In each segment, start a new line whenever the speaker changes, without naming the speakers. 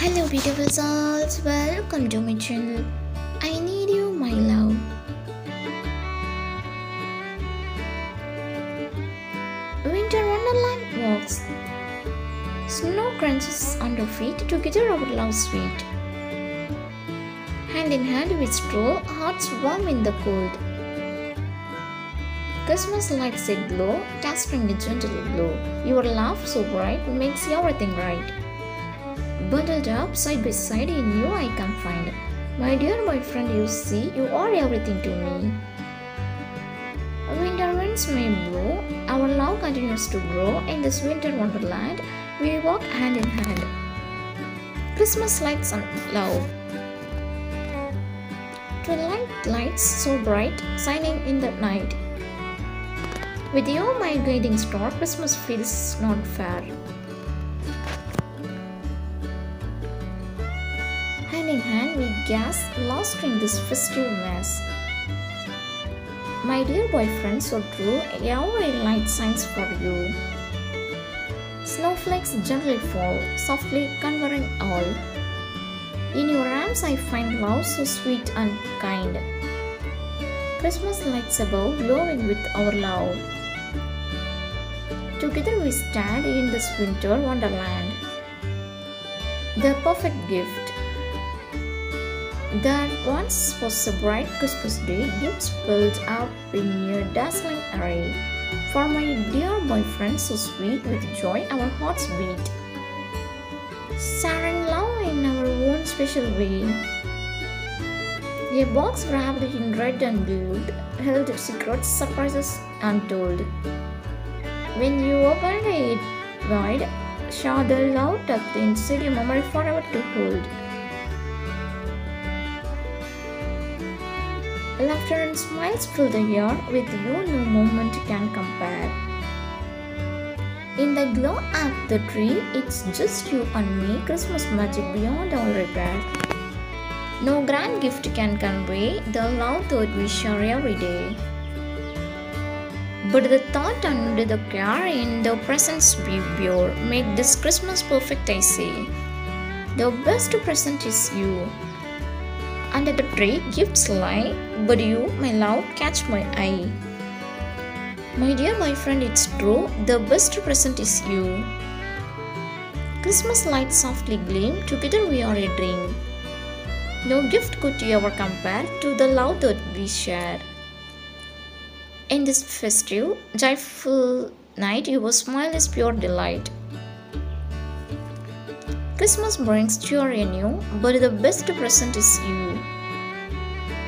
Hello beautiful souls, welcome to my channel. I need you my love. Winter Wonderland walks. Snow crunches under feet together our love sweet. Hand in hand we stroll, hearts warm in the cold. Christmas lights a glow, casting a gentle glow. Your laugh so bright makes everything right. Bundled up side by side in you I can find. My dear boyfriend, you see, you are everything to me. Winter winds may blow, our love continues to grow. In this winter wonderland, we walk hand in hand. Christmas lights and love. Twilight lights so bright, shining in the night. With you, my guiding star, Christmas feels not fair. Hand, we gasp, lost in this festive mess. My dear boyfriend, so true, every light shines for you. Snowflakes gently fall, softly covering all. In your arms, I find love so sweet and kind. Christmas lights above, glowing with our love. Together we stand in this winter wonderland. The perfect gift. That once was a bright Christmas day, gifts built up in a dazzling array. For my dear boyfriend, so sweet with joy, our hearts beat. Sharing love in our own special way. A box wrapped in red and gold held secrets, surprises untold. When you opened it wide, saw the love tucked inside a memory forever to hold. Laughter and smiles fill the air, with you no moment can compare. In the glow of the tree, it's just you and me, Christmas magic beyond all repair. No grand gift can convey the love that we share every day. But the thought and the care in the presence we pure make this Christmas perfect, I say. The best present is you. Under the tree, gifts lie, but you, my love, catch my eye. My dear boyfriend, it's true, the best present is you. Christmas lights softly gleam, together we are a dream. No gift could ever compare to the love that we share. In this festive, joyful night, your smile is pure delight. Christmas brings joy in you, but the best present is you.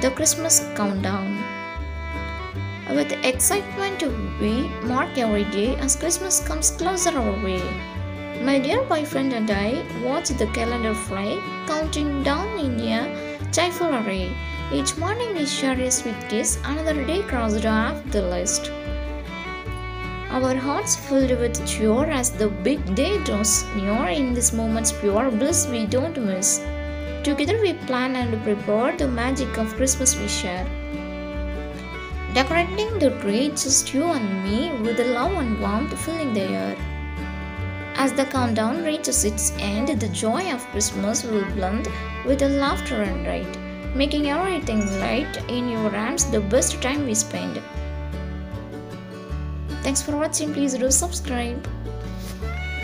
The Christmas countdown. With excitement, we mark every day as Christmas comes closer our way. My dear boyfriend and I watch the calendar fly, counting down in a joyful array. Each morning we share a sweet kiss, another day crossed off the list. Our hearts filled with cheer as the big day draws near. In this moment's pure bliss we don't miss. Together we plan and prepare the magic of Christmas we share. Decorating the tree, just you and me, with the love and warmth filling the air. As the countdown reaches its end, the joy of Christmas will blend with the laughter and light, making everything light in your arms the best time we spend. Thanks for watching. Please do subscribe.